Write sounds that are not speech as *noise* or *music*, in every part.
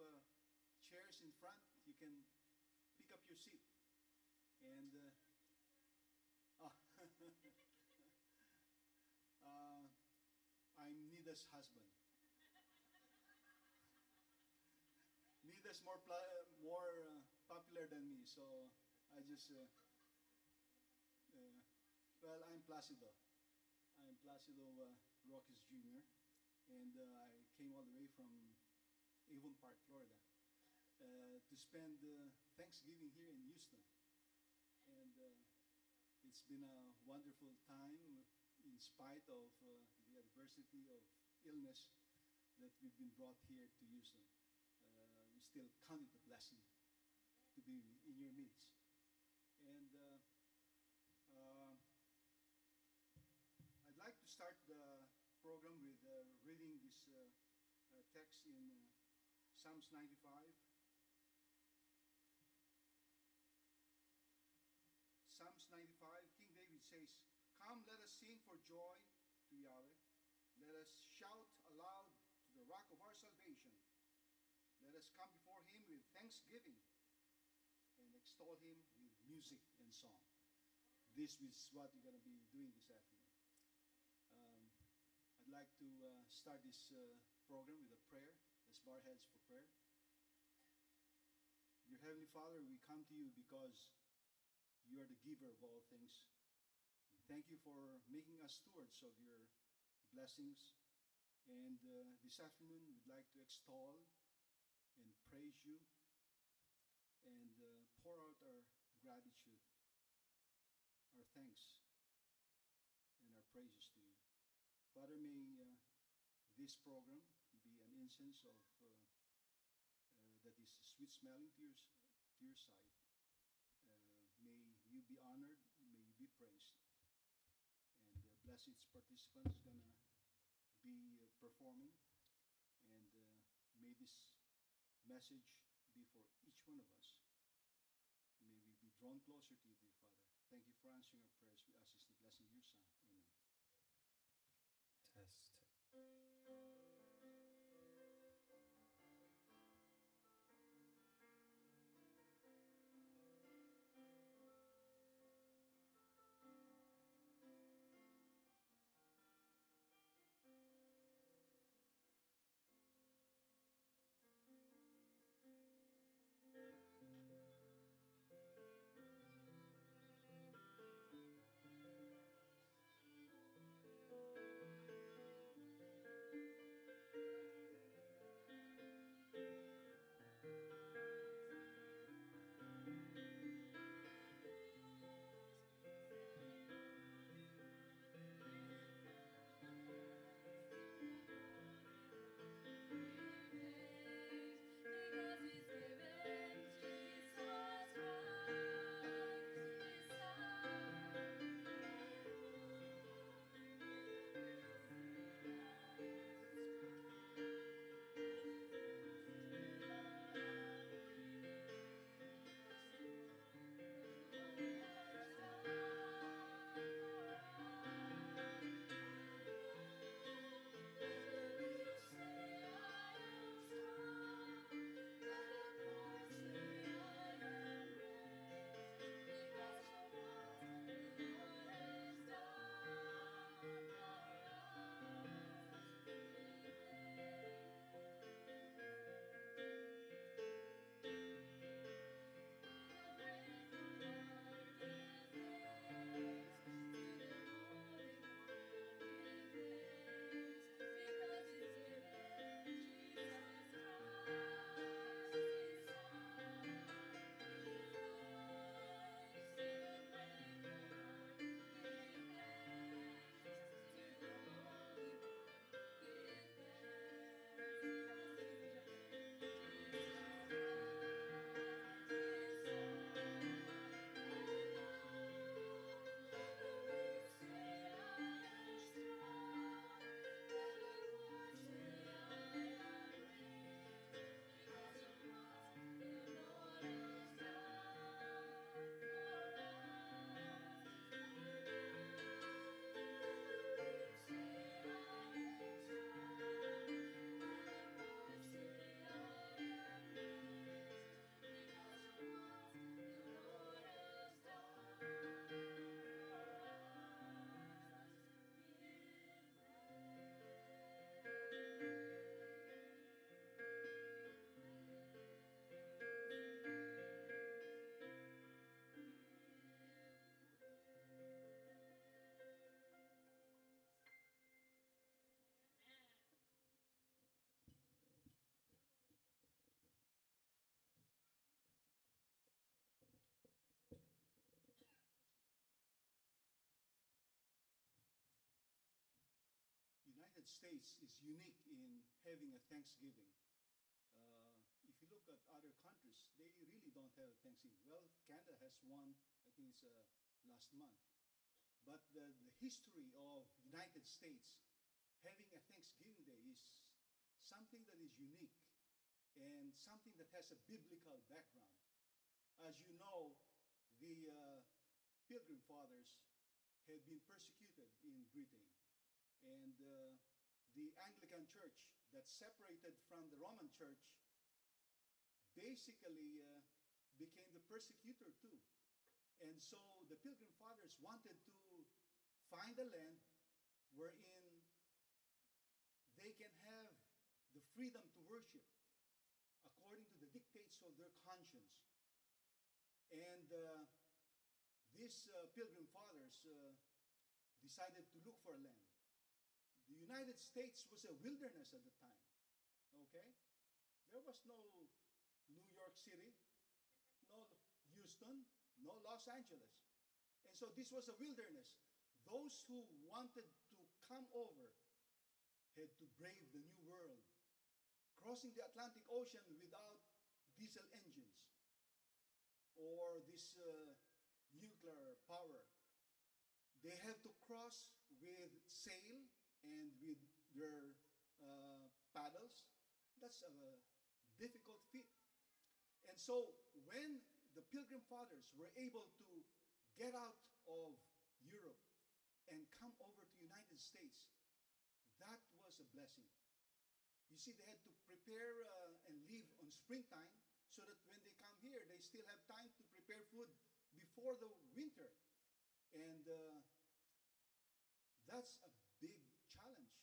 uh, chairs in front. You can pick up your seat. And uh, *laughs* uh, I'm Nida's husband. Nida's more more uh, popular than me, so I just uh, uh, well, I'm Placido. I'm Placido uh, Roquiz Jr. And uh, I came all the way from Avon Park, Florida, uh, to spend uh, Thanksgiving here in Houston. And uh, it's been a wonderful time in spite of the adversity of illness that we've been brought here to Houston. We still count it a blessing to be in your midst. And uh, uh, I'd like to start the program with uh, reading this text in Psalms 95. Psalms 95, King David says, Come, let us sing for joy to Yahweh. Let us shout aloud to the rock of our salvation. Let us come before him with thanksgiving and extol him with music and song. This is what you're going to be doing this afternoon. Um, I'd like to uh, start this uh, program with a prayer. Let's bow our heads for prayer. Dear Heavenly Father, we come to you because you are the giver of all things. We thank you for making us stewards of your blessings. And uh, this afternoon, we'd like to extol and praise you and uh, pour out our gratitude, our thanks, and our praises to you. Father, may uh, this program incense of uh, uh, that is sweet smelling to your, to your sight. Uh, may you be honored, may you be praised, and bless its participants gonna be uh, performing, and uh, may this message be for each one of us. May we be drawn closer to you, dear Father. Thank you for answering our prayers. We ask this in the blessing of your Son. Amen. Test. United States is unique in having a Thanksgiving. Uh, if you look at other countries, they really don't have a Thanksgiving. Well, Canada has one, I think it's uh, last month. But the, the history of United States having a Thanksgiving Day is something that is unique and something that has a biblical background. As you know, the uh, Pilgrim Fathers had been persecuted in Britain, Anglican Church that separated from the Roman Church basically uh, became the persecutor too. And so the Pilgrim Fathers wanted to find a land wherein they can have the freedom to worship according to the dictates of their conscience. And uh, these uh, Pilgrim Fathers uh, decided to look for a land. The United States was a wilderness at the time. Okay? There was no New York City, no Houston, no Los Angeles. And so this was a wilderness. Those who wanted to come over had to brave the new world, crossing the Atlantic Ocean without diesel engines or this uh, nuclear power. They had to cross with sail and with their uh, paddles. That's a difficult feat. And so when the Pilgrim Fathers were able to get out of Europe and come over to the United States, that was a blessing. You see, they had to prepare uh, and leave on springtime so that when they come here, they still have time to prepare food before the winter. And uh, that's a big challenge.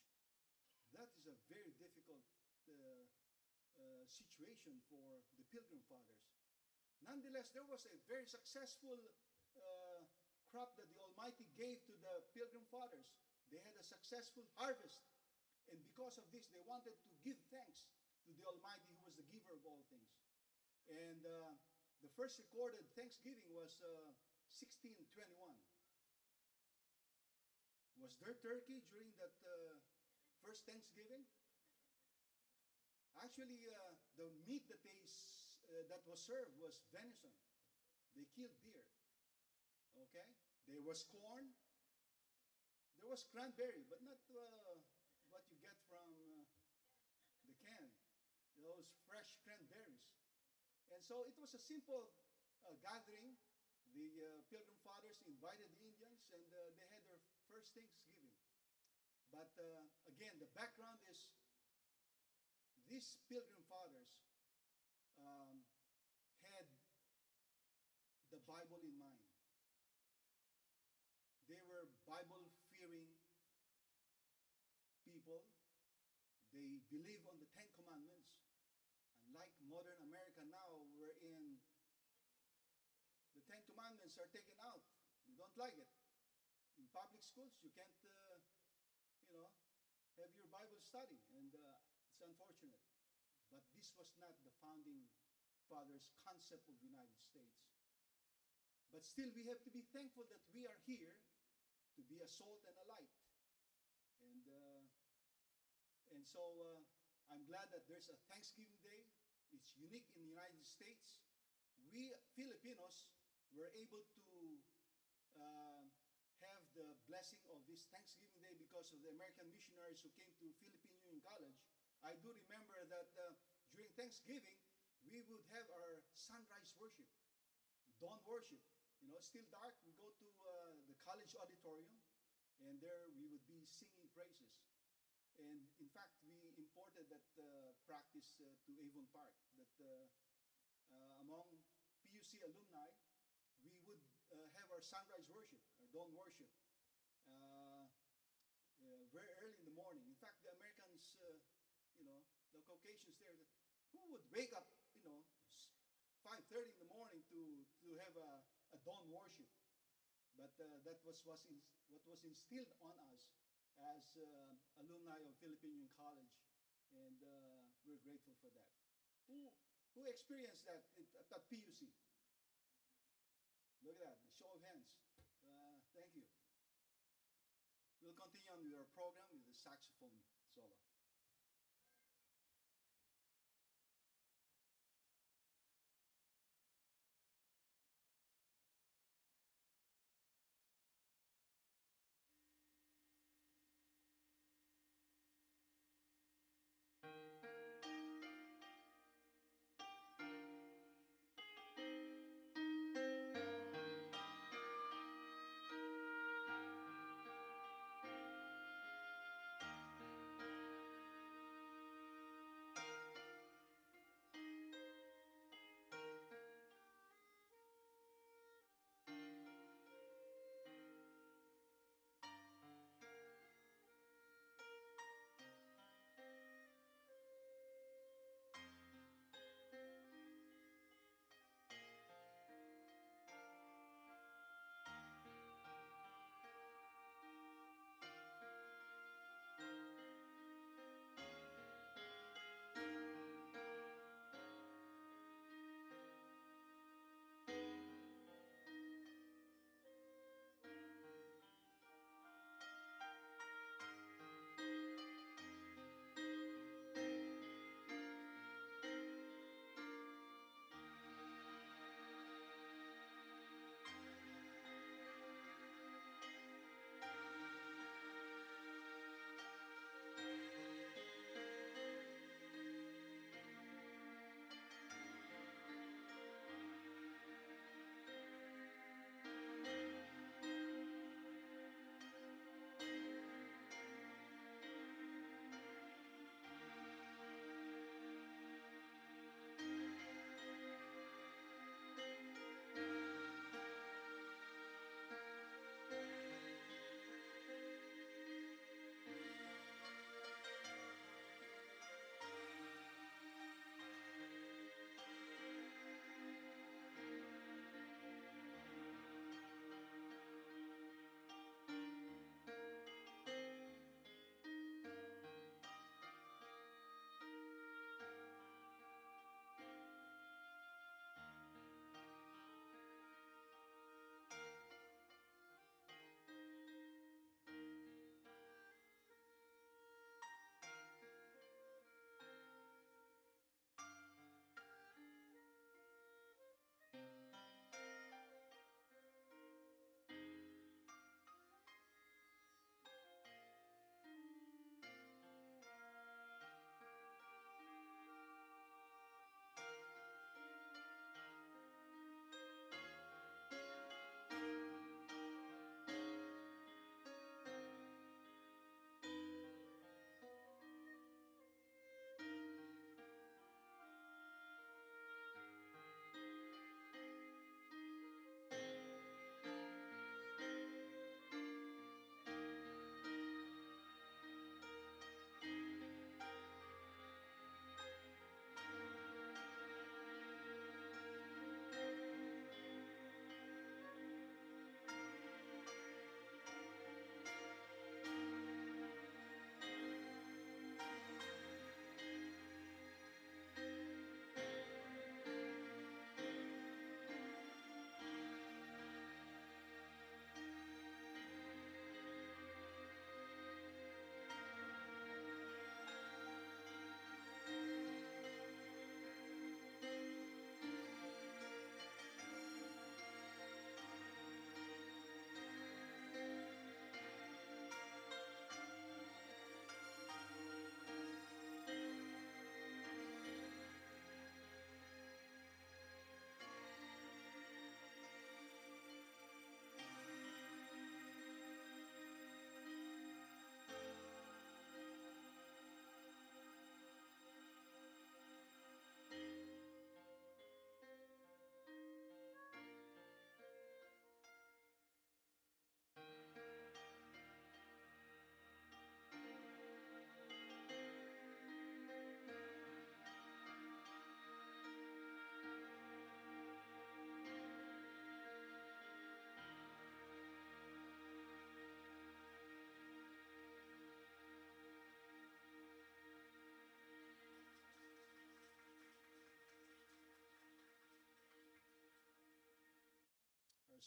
That is a very difficult uh, uh, situation for the Pilgrim Fathers. Nonetheless, there was a very successful uh, crop that the Almighty gave to the Pilgrim Fathers. They had a successful harvest. And because of this, they wanted to give thanks to the Almighty who was the giver of all things. And uh, the first recorded Thanksgiving was uh, 1621. Was there turkey during that uh, first Thanksgiving? Actually, uh, the meat that they uh, that was served was venison. They killed deer. Okay, there was corn. There was cranberry, but not uh, what you get from uh, the can. Those fresh cranberries. And so it was a simple uh, gathering. The uh, Pilgrim Fathers invited the Indians, and they had their first Thanksgiving. But again, the background is these Pilgrim Fathers um, had the Bible in mind. They were Bible fearing people. They believe on the Ten Commandments and like modern America now, we're in the Ten Commandments are taken out. They don't like it. In public schools, you can't, uh, you know, have your Bible study, and uh, it's unfortunate. But this was not the founding fathers' concept of the United States. But still, we have to be thankful that we are here to be a salt and a light. And, uh, and so uh, I'm glad that there's a Thanksgiving Day. It's unique in the United States. We Filipinos were able to uh, have the blessing of this Thanksgiving Day because of the American missionaries who came to Philippine Union College. I do remember that uh, during Thanksgiving, we would have our sunrise worship, dawn worship. You know, still dark, we go to uh, the college auditorium, and there we would be singing praises. And in fact, we imported that uh, practice uh, to Avon Park, that uh, uh among PUC alumni, we would uh, have our sunrise worship, our dawn worship, very early in you know, the Caucasians there, who would wake up, you know, 5.30 in the morning to, to have a, a dawn worship. But that was, was in, what was instilled on us as uh, alumni of Philippine Union College, and uh, we're grateful for that. Who, who experienced that at, at PUC? Look at that, show of hands. Uh, thank you. we'll continue on with our program with the saxophone solo.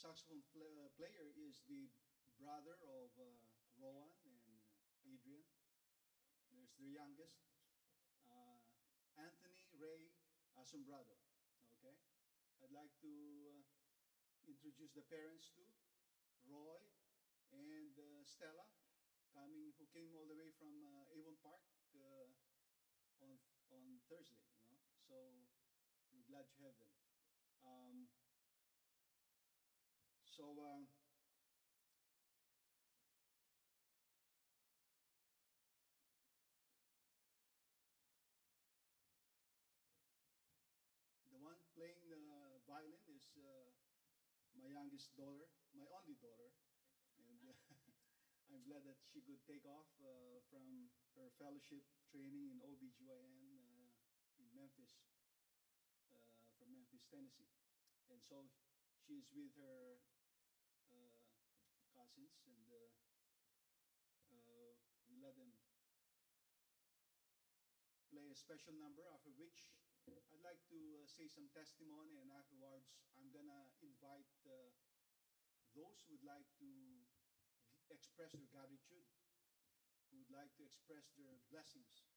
Saxophone pl- uh, player is the brother of uh, Rowan and Adrian. There's their youngest, uh, Anthony Ray Asumbrado. Okay? I'd like to uh, introduce the parents too, Roy and uh, Stella, coming who came all the way from uh, Avon Park uh, on on Thursday. You know, so we're glad to have them. Um, so. Uh, the one playing the violin is uh, my youngest daughter, my only daughter, and *laughs* I'm glad that she could take off uh, from her fellowship training in OBGYN uh, in Memphis, uh, from Memphis, Tennessee. And so she is with her cousins, and uh, uh, we let them play a special number, after which I'd like to uh, say some testimony, and afterwards I'm gonna invite those who would like to express their gratitude, who would like to express their blessings,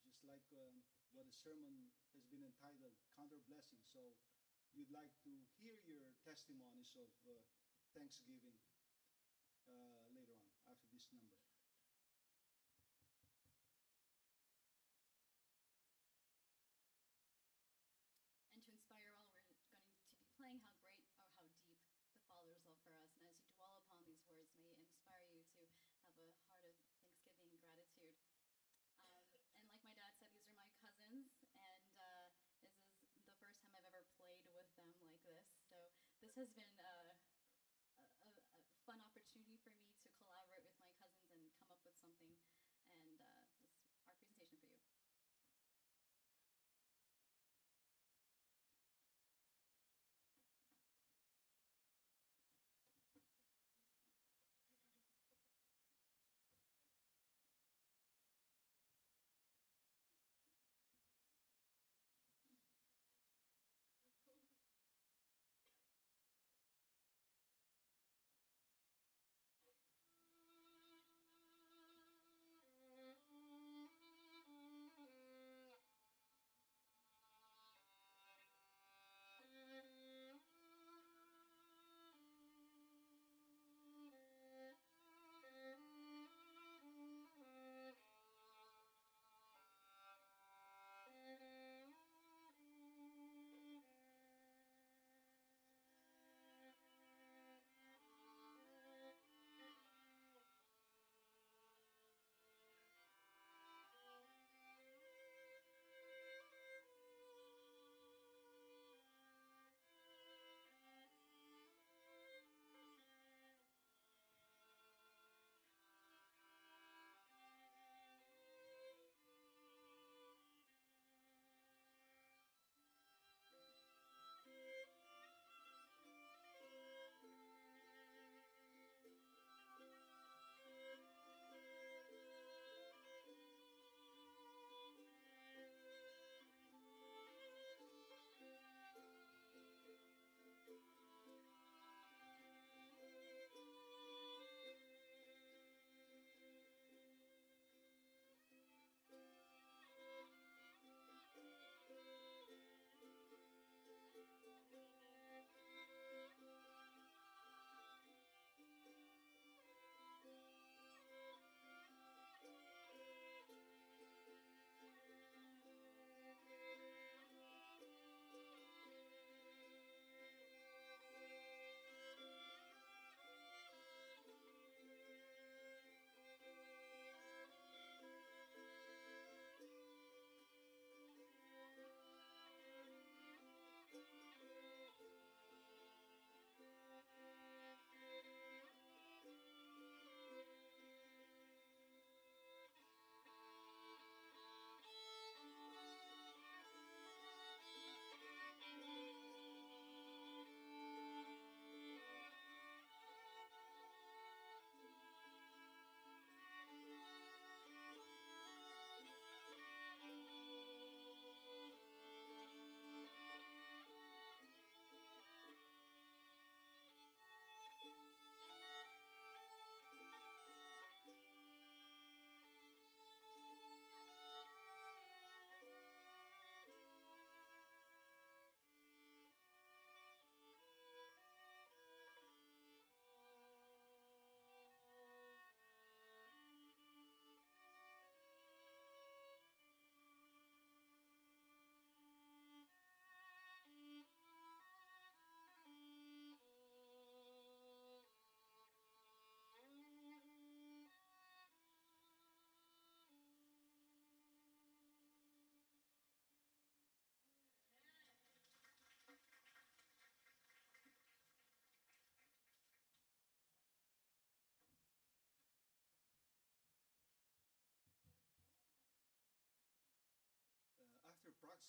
just like um, what the sermon has been entitled, Counter Blessing. So we'd like to hear your testimonies of uh, thanksgiving uh, later on after this number. And to inspire all, we're going to be playing How Great or How Deep the Father's Love for Us. And as you dwell upon these words, may it inspire you to have a heart of thanksgiving and gratitude. Um, and like my dad said, these are my cousins, and uh, this is the first time I've ever played with them like this. So this has been uh, a, a, a fun opportunity for me to collaborate with my cousins and come up with something.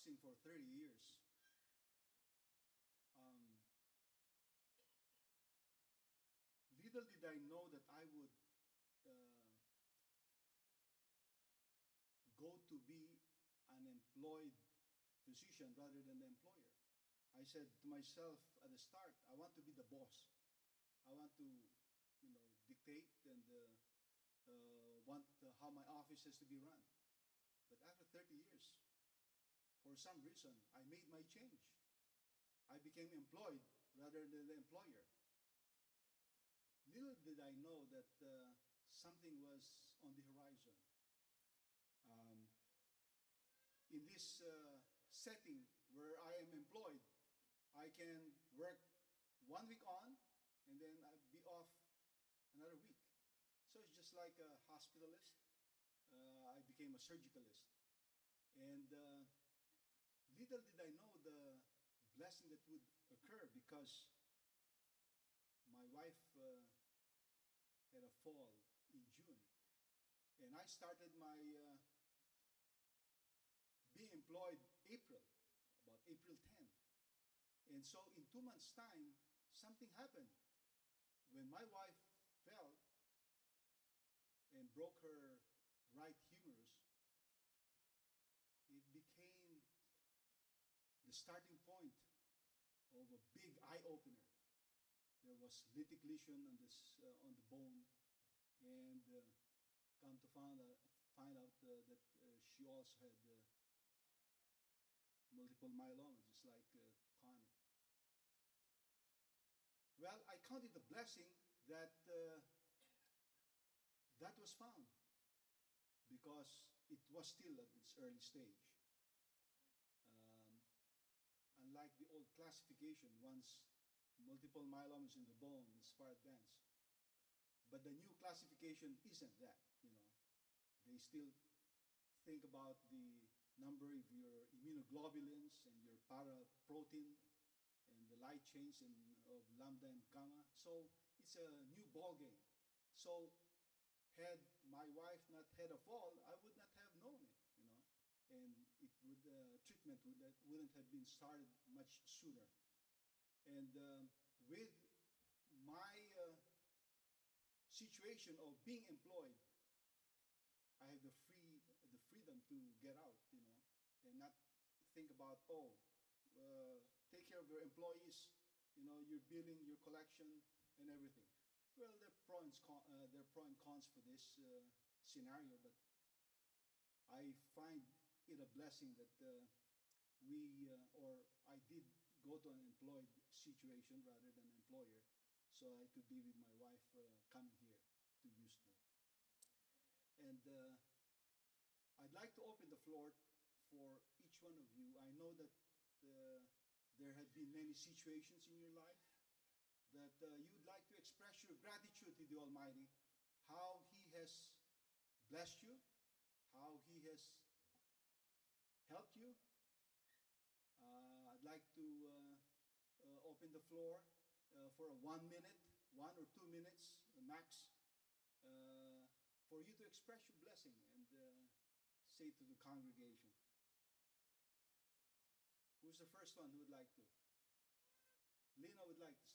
Practicing for 30 years, um, little did I know that I would uh, go to be an employed physician rather than the employer. I said to myself at the start, I want to be the boss. I want to, you know, dictate and uh, uh, want uh, how my office has to be run. But after 30 years, for some reason, I made my change. I became employed rather than the employer. Little did I know that uh, something was on the horizon. Um, in this uh, setting where I am employed, I can work one week on and then I'd be off another week. So it's just like a hospitalist. Uh, I became a surgicalist. And uh, little did I know the blessing that would occur because my wife uh, had a fall in June. And I started my uh, being employed April, about April 10. And so in two months' time, something happened. When my wife fell and broke her right humerus, it became the starting point of a big eye opener. There was lytic lesion on this uh, on the bone, and uh, come to find out, find out uh, that uh, she also had uh, multiple myeloma, just like uh, Connie. Well, I count it a blessing that uh, that was found because it was still at its early stage. Um, unlike the old classification, once multiple myeloma is in the bone, is far advanced. But the new classification isn't that, you know. They still think about the number of your immunoglobulins and your paraprotein and the light chains in, of lambda and gamma. So it's a new ball game. So had my wife not had a fall, I would not have known it, you know, and it would that wouldn't have been started much sooner. And um, with my uh, situation of being employed, I have the free the freedom to get out, you know, and not think about oh, uh, take care of your employees, you know, your billing, your collection, and everything. Well, there are pro and, uh, there are pro and cons for this uh, scenario, but I find it a blessing that uh, we, uh, or I did go to an employed situation rather than employer, so I could be with my wife uh, coming here to Houston. And uh, I'd like to open the floor for each one of you. I know that uh, there have been many situations in your life that uh, you would like to express your gratitude to the Almighty, how He has blessed you, how He has helped you. To uh, uh, open the floor uh, for a one minute, one or two minutes max, for you to express your blessing and say to the congregation. Who's the first one who would like to? Lena would like to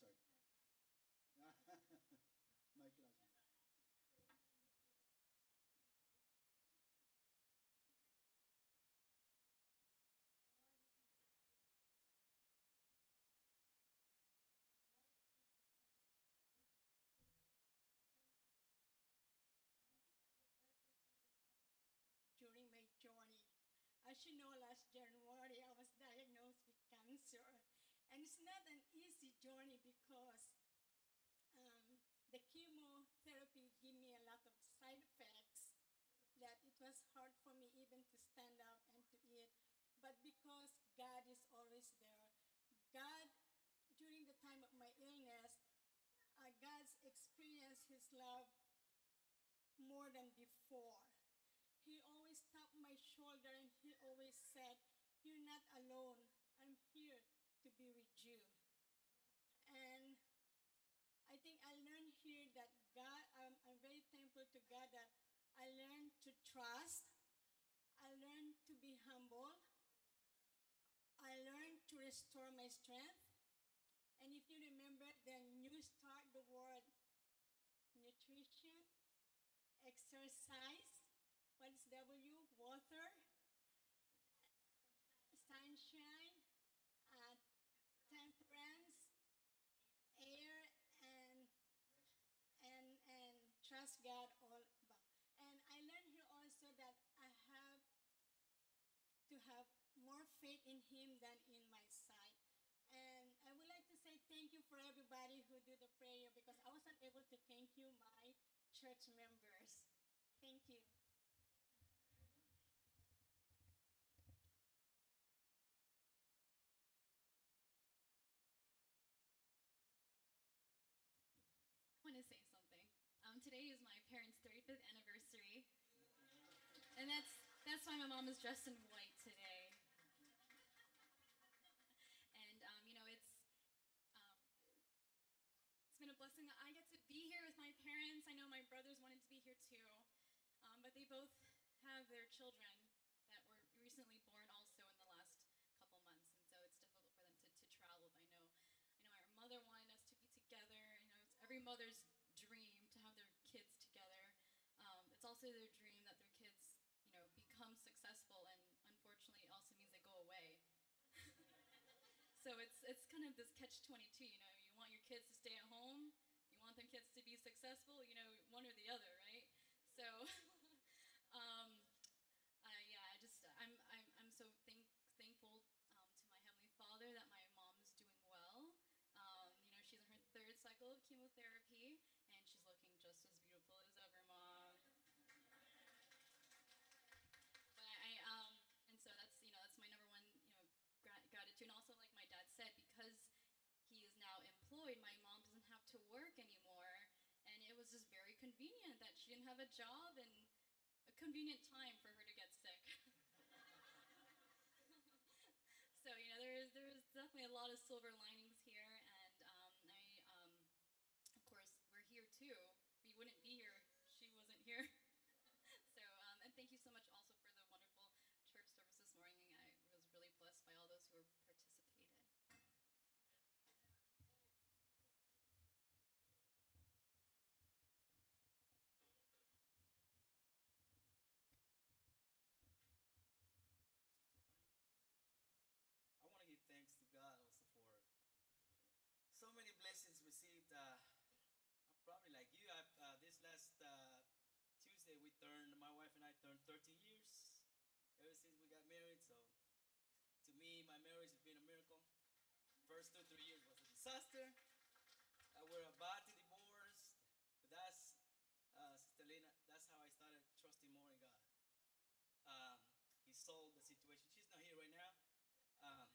As you know, last January I was diagnosed with cancer. And it's not an easy journey because um, the chemotherapy gave me a lot of side effects that it was hard for me even to stand up and to eat. But because God is always there, God, during the time of my illness, uh, God's experienced His love more than before. He always tapped my shoulder and he always said, You're not alone. I'm here to be with you. And I think I learned here that God, um, I'm very thankful to God that I learned to trust, I learned to be humble, I learned to restore my strength. And if you remember, then you start the word nutrition, exercise. What is W? Water, sunshine, uh, temperance, air, and and and trust God all about. And I learned here also that I have to have more faith in Him than in my sight. And I would like to say thank you for everybody who did the prayer because I wasn't able to thank you, my church members. Thank you. I want to say something. Um, today is my parents' 35th anniversary, and that's that's why my mom is dressed in white today. And um, you know, it's um, it's been a blessing that I get to be here with my parents. I know my brothers wanted to be here too, um, but they both have their children that were recently born also in the last couple months, and so it's difficult for them to, to travel. I know, I know, our mother wanted us to be together. You know, it's every mother's dream to have their kids together. Um, it's also their dream that their kids, you know, become successful, and unfortunately, it also means they go away. *laughs* so it's it's kind of this catch twenty two. You know, you want your kids to stay at home, want their kids to be successful. You know, one or the other, right? So, *laughs* um, uh, yeah, I just I'm I'm I'm so thank, thankful um, to my heavenly Father that my mom's doing well. Um, you know, she's in her third cycle of chemotherapy, and she's looking just as beautiful as ever, mom. But I, I um, and so that's you know that's my number one you know gra- gratitude, and also like my dad said, because he is now employed, my mom doesn't have to work anymore, and it was just very convenient that she didn't have a job and a convenient time for her to get sick. *laughs* so you know there is there is definitely a lot of silver linings here, and um, I um, of course we're here too. We wouldn't be here if she wasn't here. so um, and thank you so much also for the wonderful church service this morning. I was really blessed by all those who participated. I want to give thanks to God also for so many blessings received. Uh, I'm probably like you. I, uh, this last uh, Tuesday, we turned, my wife and I turned 30 years ever since we got married. So to me, my marriage has been a miracle. First two, three years was a disaster. Uh, we're about to divorce. But that's, uh, Sister Lena, that's how I started trusting more in God. Um, he solved the situation. She's not here right now. Um,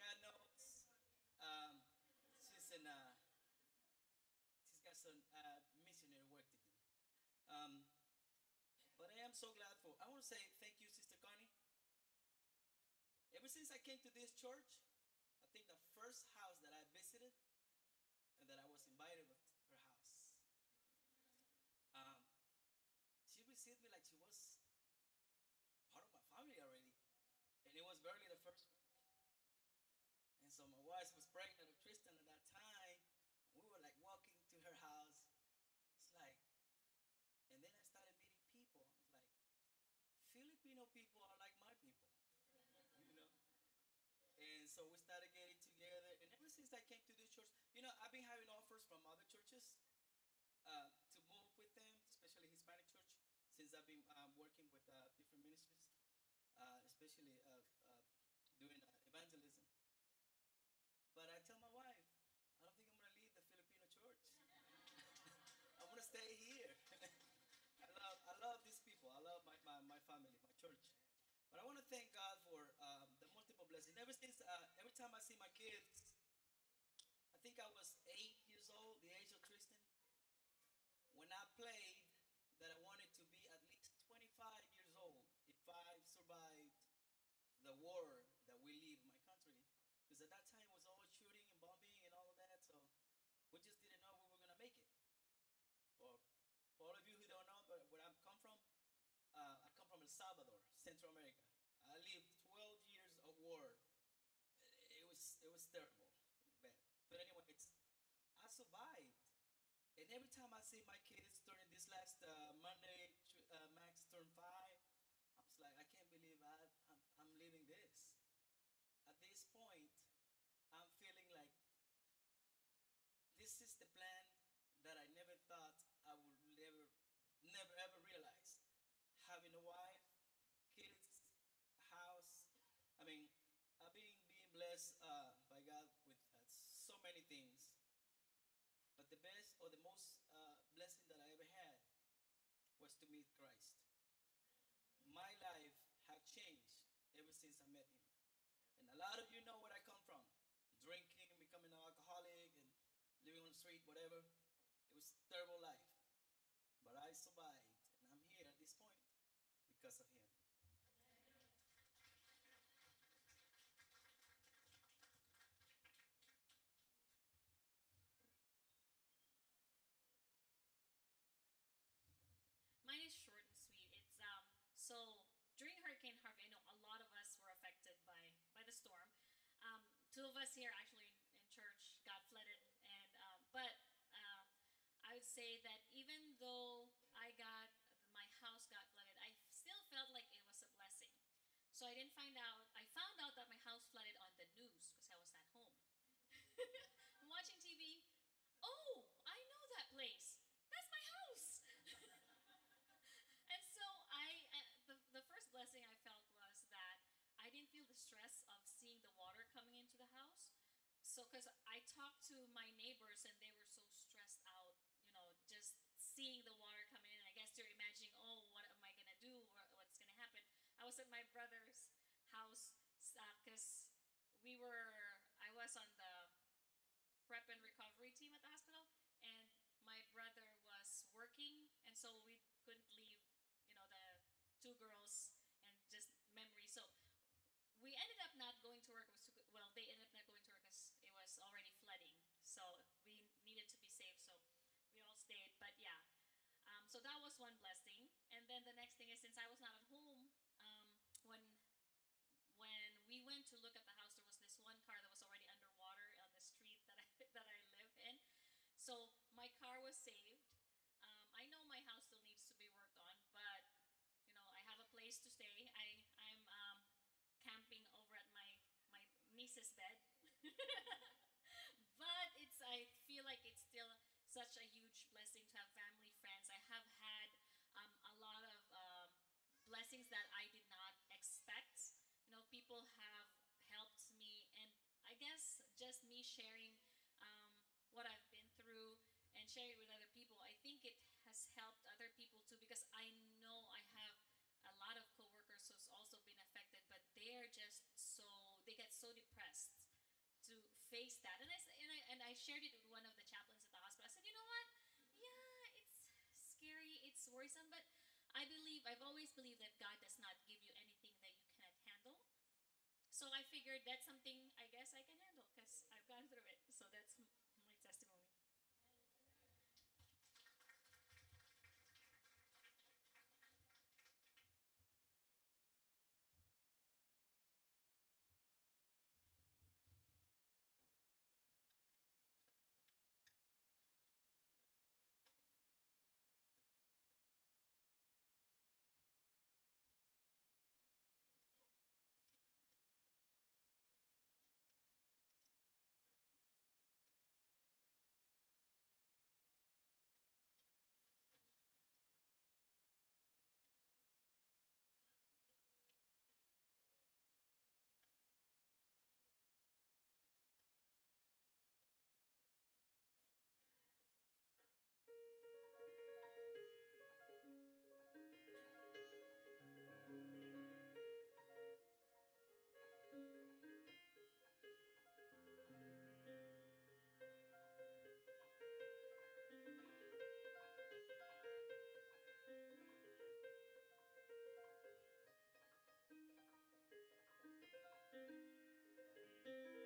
God knows um, she's in. Uh, she's got some uh, missionary work to do. Um, but I am so glad for. I want to say thank you, Sister Connie. Ever since I came to this church, I think the first house that I visited and that I was invited was her house. Um, she received me like she was part of my family already. And it was barely the first week. And so my wife was pregnant with Tristan at that time. And we were like walking to her house. It's like, and then I started meeting people. I was like, Filipino people are like my people. You know? And so we started getting together. And ever since I came to this church, you know, I've been having offers from other churches uh, to move with them, especially Hispanic church, since I've been um, working with uh, different ministries, uh, especially uh, uh, doing uh, evangelism. But I tell my wife, I don't think I'm going to leave the Filipino church. I want to stay here. I love, I love these people. I love my, my, my family, my church. But I want to thank God for um, the multiple blessings. Ever since, uh, every time I see my kids, I think I was eight years old, the age of Tristan, when I played that I wanted to be at least 25 years old if I survived the war that we in my country. Because at that time it was all shooting and bombing and all of that, so we just didn't know we were gonna make it. For, for all of you who don't know but where I come from, uh, I come from El Salvador, Central America. I lived 12 years war. It was it was terrible. It was bad. But anyway, it's I survived. And every time I see my kids turning this last uh, Monday, tr- uh, Max turned five, I was like, I can't believe I, I'm, I'm living this. At this point, I'm feeling like this is the plan that I never thought I would never, never ever realize. Having a wife, kids, a house. I mean, I've been being blessed uh, by God with uh, so many things. But the best or the most uh, blessing that I ever had was to meet Christ. My life have changed ever since I met Him. And a lot of you know where I come from drinking, and becoming an alcoholic, and living on the street, whatever. It was terrible life. But I survived, and I'm here at this point because of Him. Mine is short and sweet. It's um so during Hurricane Harvey, I know a lot of us were affected by by the storm. Um, two of us here actually in, church got flooded, and um, but uh, I would say that even though I got my house got flooded, I still felt like it was a blessing. So I didn't find out. I found out that my house flooded on the news because I was at home. I'm watching TV. Oh, I know that place. That's my house. and so I, uh, the, the first blessing I felt was that I didn't feel the stress of seeing the water coming into the house. So, because I talked to my neighbors and they were so stressed out, you know, just seeing the water come in. I guess they're imagining, oh, what am I gonna do? What's gonna happen? I was at my brother's house uh, because we were. I was on the prep and recovery team at the hospital, and my brother was working, and so we couldn't leave, you know, the two girls and just memories. So we ended up not going to work. Well, they ended up not going to work because it was already flooding. So we needed to be safe. So we all stayed. But yeah, um, so that was one blessing. And then the next thing is, since I was not at home, um, when when we went to look at the house, there was this one car that was already underwater on the street that I *laughs* that I live in. So my car was saved. Um, I know my house still needs to be worked on, but you know I have a place to stay. I I'm um, camping over at my my niece's bed, *laughs* but it's I feel like it's still such a huge blessing to have family friends. I have had um, a lot of um, blessings that I did not expect. You know, people have helped me, and I guess just me sharing um, what I've been through and sharing it with other people, I think it has helped other people too because I know I have a lot of coworkers who's also been affected, but they're just so they get so depressed to face that. And I and I, and I shared it with one of the worrisome, but I believe I've always believed that God does not give you anything that you cannot handle. So I figured that's something I guess I can handle because I've gone through it. thank you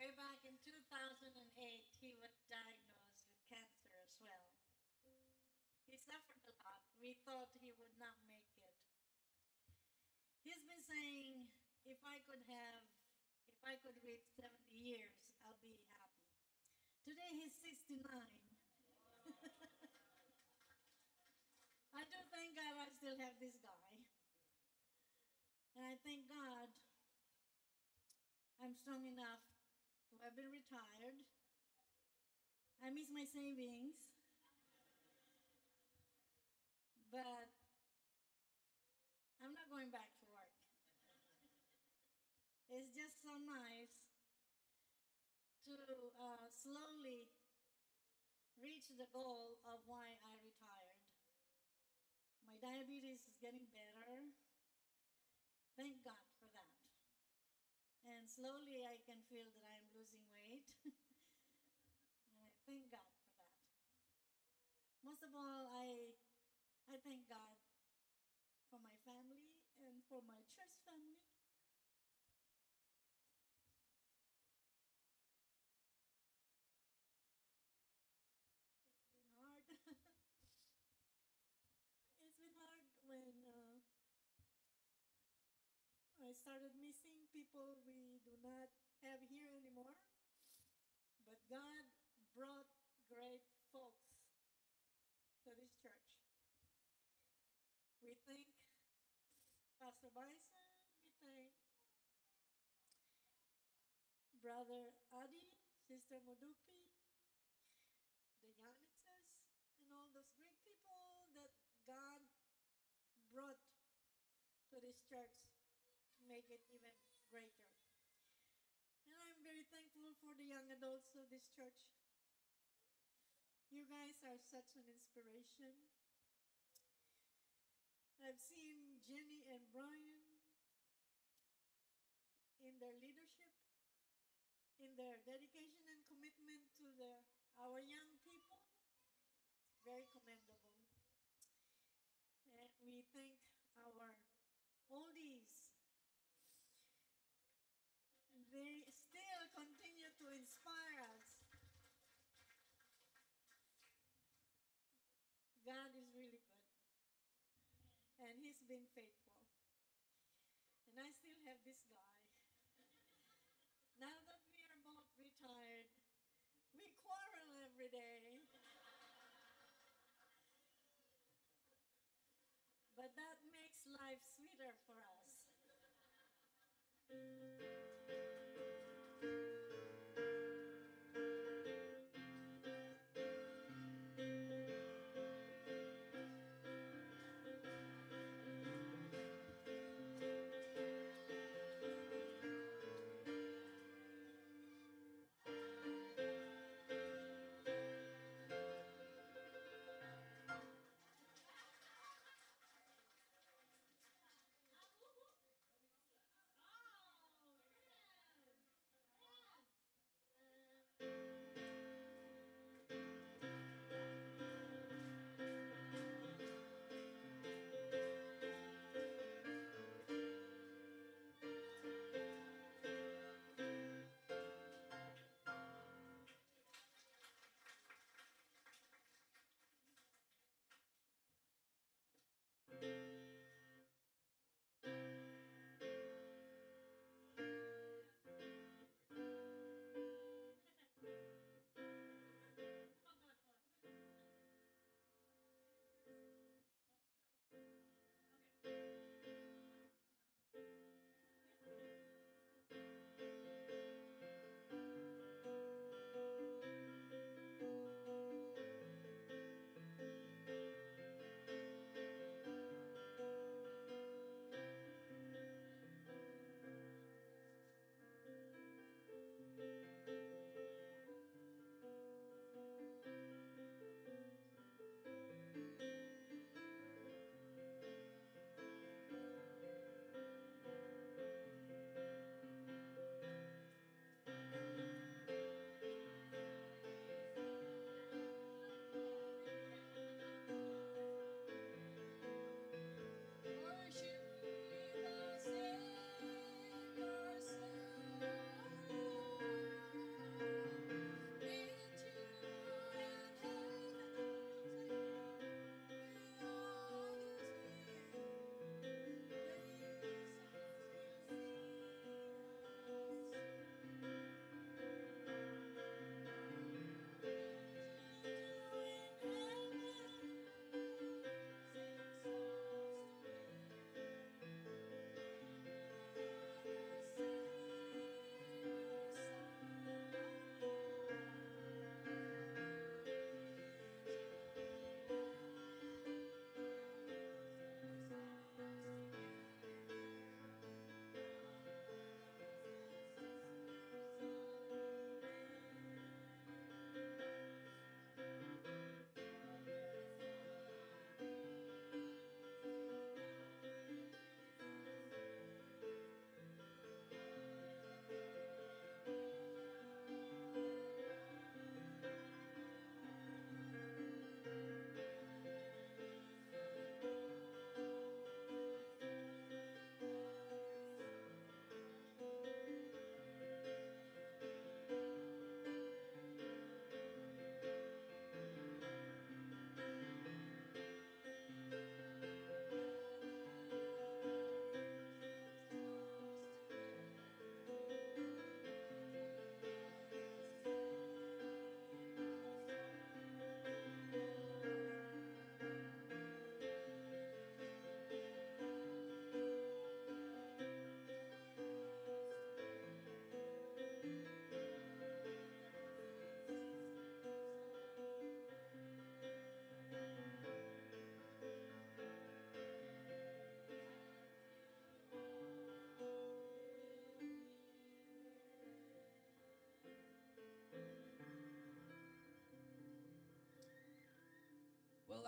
way back in 2008, he was diagnosed with cancer as well. He suffered a lot. We thought he would not make it. He's been saying, if I could have, if I could reach 70 years, I'll be happy. Today he's 69. *laughs* I do thank God I still have this guy. And I thank God I'm strong enough have been retired. I miss my savings. But I'm not going back to work. It's just so nice to uh, slowly reach the goal of why I retired. My diabetes is getting better. Thank God for that. And slowly I can feel that I'm losing weight. and I thank God for that. Most of all, I, I thank God for my family and for my church family. It's been hard. *laughs* it's been hard when uh, I started missing people we do not have here anymore. But God brought great folks to this church. We thank Pastor Bison, we thank Brother Adi, Sister Modupi, the Yanitzes, and all those great people that God brought to this church to make it even greater. And I'm very thankful for the young adults of this church. You guys are such an inspiration. I've seen Jenny and Brian in their leadership, in their dedication and commitment to the, our young people. Very commendable. And we thank our oldies. They still continue to inspire us. God is really good. And He's been faithful. And I still have this guy. Now that we are both retired, we quarrel every day. But that makes life sweeter for us.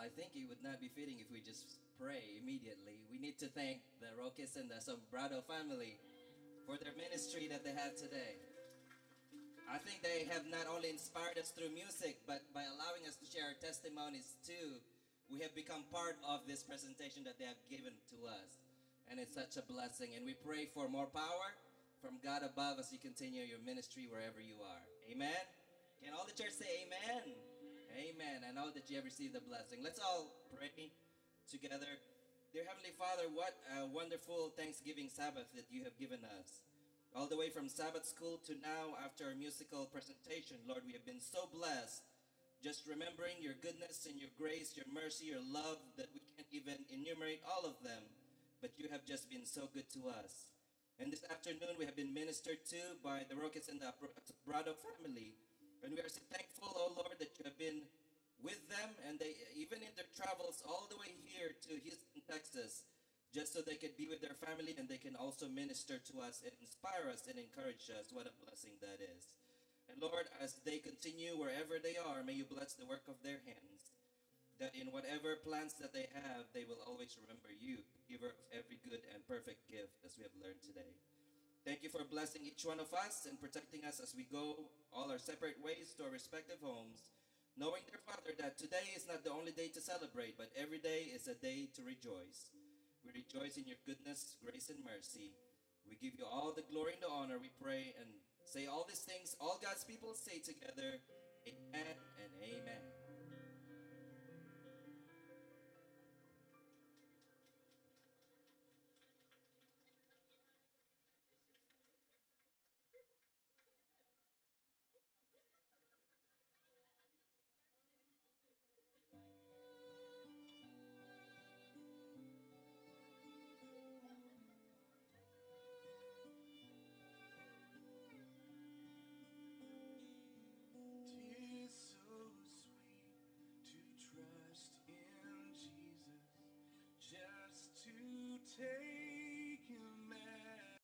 I think it would not be fitting if we just pray immediately. We need to thank the Roquiz and the Asumbrado family for their ministry that they have today. I think they have not only inspired us through music, but by allowing us to share our testimonies too, we have become part of this presentation that they have given to us. And it's such a blessing. And we pray for more power from God above as you continue your ministry wherever you are. Amen. Can all the church say amen? Amen. I know that you have received the blessing. Let's all pray together. Dear Heavenly Father, what a wonderful Thanksgiving Sabbath that you have given us. All the way from Sabbath school to now after our musical presentation, Lord, we have been so blessed just remembering your goodness and your grace, your mercy, your love that we can't even enumerate all of them, but you have just been so good to us. And this afternoon, we have been ministered to by the Roquiz and the Brado family. And we are so thankful, oh Lord, that you have been with them and they even in their travels all the way here to Houston, Texas, just so they could be with their family and they can also minister to us and inspire us and encourage us. What a blessing that is. And Lord, as they continue wherever they are, may you bless the work of their hands. That in whatever plans that they have, they will always remember you, giver of every good and perfect gift, as we have learned today. Thank you for blessing each one of us and protecting us as we go all our separate ways to our respective homes, knowing, dear Father, that today is not the only day to celebrate, but every day is a day to rejoice. We rejoice in your goodness, grace, and mercy. We give you all the glory and the honor, we pray, and say all these things, all God's people say together, Amen and Amen.